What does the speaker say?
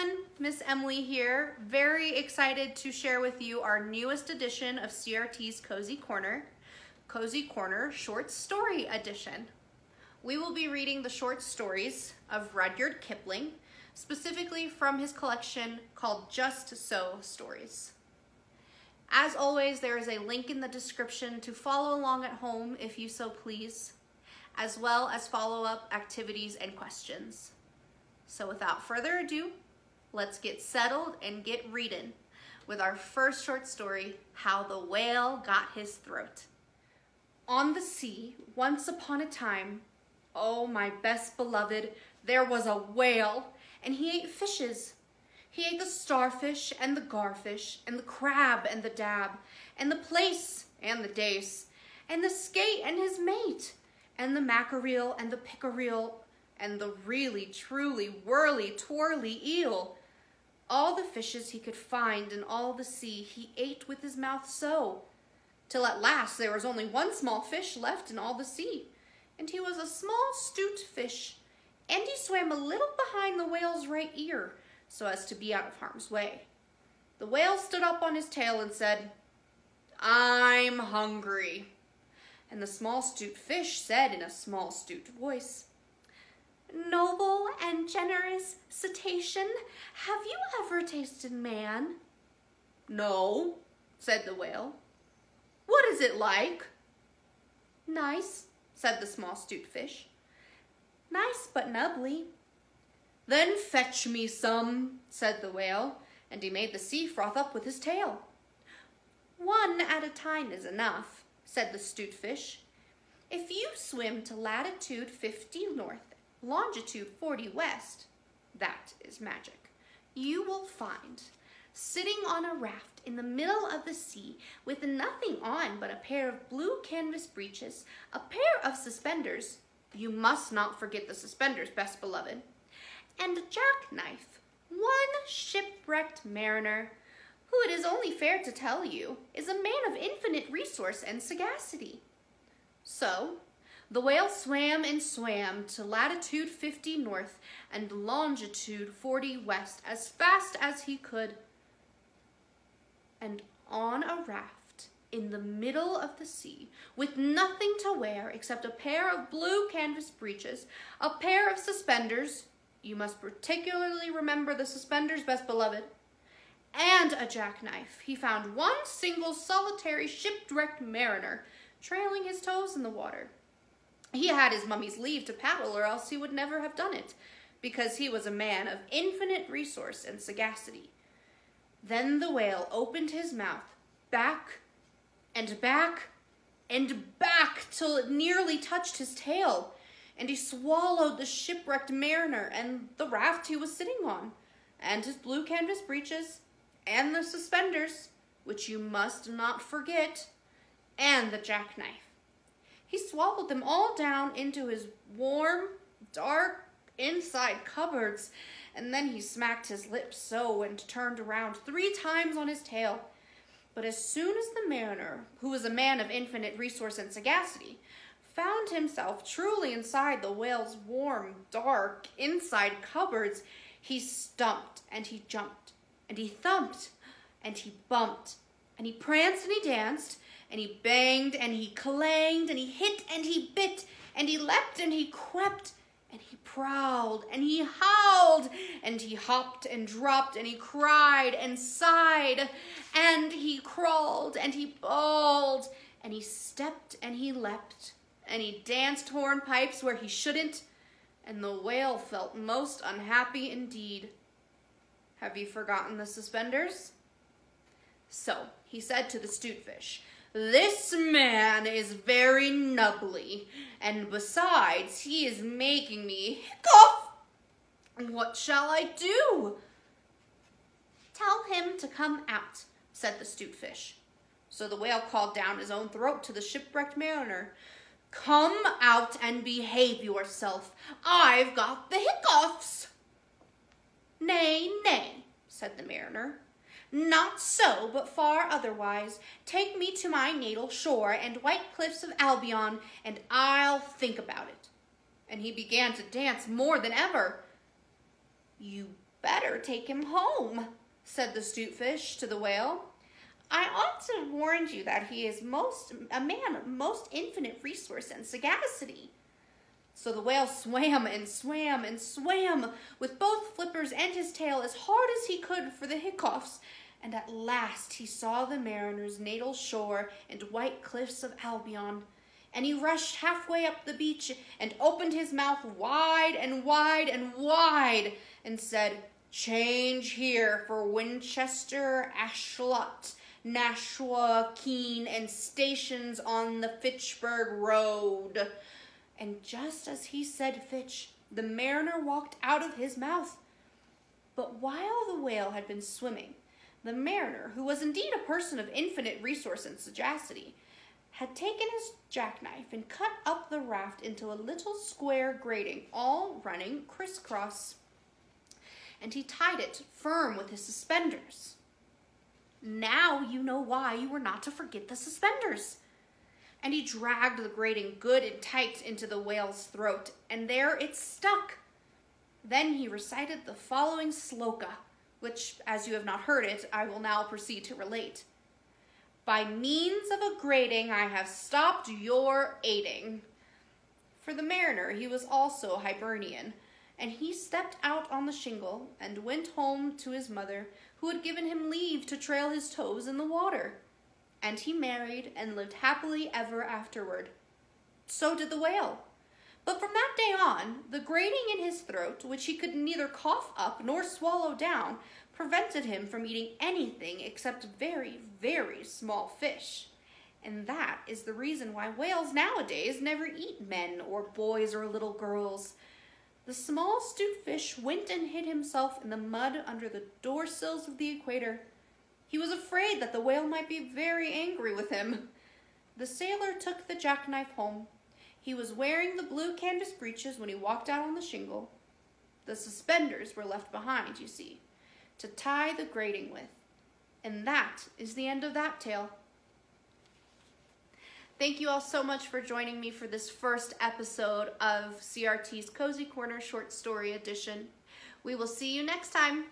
everyone, Miss Emily here. Very excited to share with you our newest edition of CRT's Cozy Corner, Cozy Corner Short Story Edition. We will be reading the short stories of Rudyard Kipling, specifically from his collection called Just So Stories. As always, there is a link in the description to follow along at home if you so please, as well as follow-up activities and questions. So without further ado, let's get settled and get reading with our first short story, How the Whale Got His Throat. On the sea, once upon a time, oh my best beloved, there was a whale, and he ate fishes. He ate the starfish and the garfish, and the crab and the dab, and the plaice and the dace, and the skate and his mate, and the mackerel and the pickerel, and the really, truly, whirly, twirly eel. All the fishes he could find in all the sea he ate with his mouth so, till at last there was only one small fish left in all the sea, and he was a small stute fish, and he swam a little behind the whale's right ear, so as to be out of harm's way. The whale stood up on his tail and said, I'm hungry. And the small stute fish said in a small stute voice, Noble and generous cetacean, have you ever tasted man? No, said the whale. What is it like? Nice, said the small stute fish. Nice but nubbly. Then fetch me some, said the whale, and he made the sea froth up with his tail. One at a time is enough, said the stute fish. If you swim to latitude 50 north longitude 40 west, that is magic, you will find sitting on a raft in the middle of the sea with nothing on but a pair of blue canvas breeches, a pair of suspenders, you must not forget the suspenders, best beloved, and a jackknife, one shipwrecked mariner, who it is only fair to tell you is a man of infinite resource and sagacity. So, the whale swam and swam to latitude 50 north and longitude 40 west as fast as he could. And on a raft in the middle of the sea, with nothing to wear except a pair of blue canvas breeches, a pair of suspenders, you must particularly remember the suspenders, best beloved, and a jackknife, he found one single solitary shipwrecked mariner trailing his toes in the water. He had his mummy's leave to paddle or else he would never have done it, because he was a man of infinite resource and sagacity. Then the whale opened his mouth, back and back and back till it nearly touched his tail, and he swallowed the shipwrecked mariner and the raft he was sitting on, and his blue canvas breeches, and the suspenders, which you must not forget, and the jackknife. He swallowed them all down into his warm, dark, inside cupboards, and then he smacked his lips so and turned around three times on his tail. But as soon as the mariner, who was a man of infinite resource and sagacity, found himself truly inside the whale's warm, dark, inside cupboards, he stumped and he jumped and he thumped and he bumped and he pranced and he danced and he banged and he clanged and he hit and he bit and he leapt and he crept and he prowled and he howled and he hopped and dropped and he cried and sighed and he crawled and he bawled and he stepped and he leapt and he danced hornpipes where he shouldn't and the whale felt most unhappy indeed. Have you forgotten the suspenders? So he said to the stutefish, this man is very nubbly, and besides, he is making me hiccough. What shall I do? Tell him to come out, said the stute fish. So the whale called down his own throat to the shipwrecked mariner. Come out and behave yourself. I've got the hiccoughs. Nay, nay, said the mariner. Not so, but far otherwise. Take me to my natal shore and white cliffs of Albion, and I'll think about it. And he began to dance more than ever. You better take him home, said the Fish to the whale. I ought to have warned you that he is most a man of most infinite resource and sagacity. So the whale swam and swam and swam with both flippers and his tail as hard as he could for the hiccoughs, and at last he saw the mariner's natal shore and white cliffs of Albion. And he rushed halfway up the beach and opened his mouth wide and wide and wide and said, Change here for Winchester, Ashuelot, Nashua, Keene, and stations on the Fitchburg Road. And just as he said Fitch, the mariner walked out of his mouth. But while the whale had been swimming, the mariner, who was indeed a person of infinite resource and sagacity, had taken his jackknife and cut up the raft into a little square grating, all running crisscross. And he tied it firm with his suspenders. Now you know why you were not to forget the suspenders. And he dragged the grating good and tight into the whale's throat, and there it stuck. Then he recited the following sloka, which, as you have not heard it, I will now proceed to relate. By means of a grating, I have stopped your aiding. For the mariner, he was also Hibernian, and he stepped out on the shingle and went home to his mother, who had given him leave to trail his toes in the water. And he married and lived happily ever afterward. So did the whale. But from that day on, the grating in his throat, which he could neither cough up nor swallow down, prevented him from eating anything except very, very small fish. And that is the reason why whales nowadays never eat men or boys or little girls. The small 'Stute Fish went and hid himself in the mud under the door sills of the equator. He was afraid that the whale might be very angry with him. The sailor took the jackknife home. He was wearing the blue canvas breeches when he walked out on the shingle. The suspenders were left behind, you see to tie the grating with. And that is the end of that tale. Thank you all so much for joining me for this first episode of CRT's Cozy Corner Short Story Edition. We will see you next time.